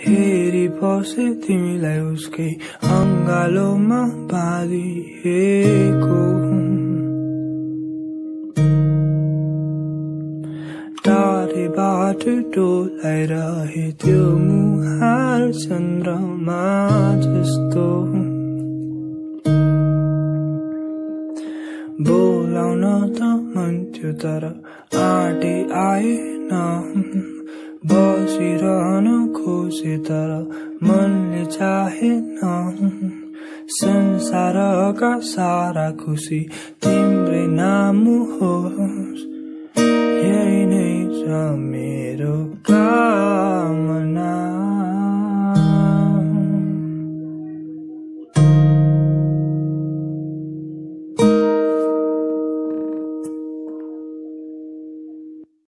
हेरी बसे तिमीलाई उसकै अङ्गालोमा बाँधिएको टाढेबाट डोलाइरहे त्यो मुहार चन्द्रमा जस्तो बोलाउन त मन थियो तर आँटे आएन बसिरहन खोजे तर मनले चाहेन। संसारका सारा खुसी तिम्रै नाम होस्। यही नै छ